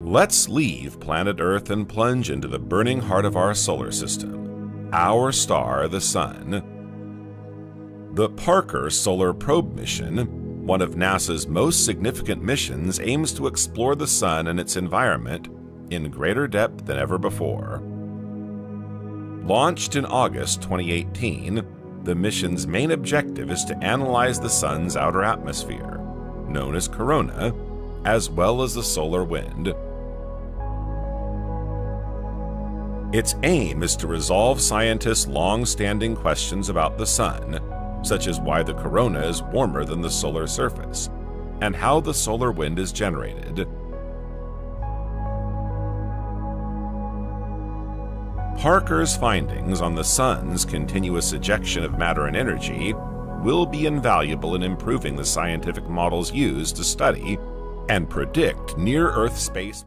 Let's leave planet Earth and plunge into the burning heart of our solar system, our star, the Sun. The Parker Solar Probe mission, one of NASA's most significant missions, aims to explore the Sun and its environment in greater depth than ever before. Launched in August 2018, the mission's main objective is to analyze the Sun's outer atmosphere, known as corona, as well as the solar wind. Its aim is to resolve scientists' long standing questions about the Sun, such as why the corona is warmer than the solar surface, and how the solar wind is generated. Parker's findings on the Sun's continuous ejection of matter and energy will be invaluable in improving the scientific models used to study and predict near Earth space.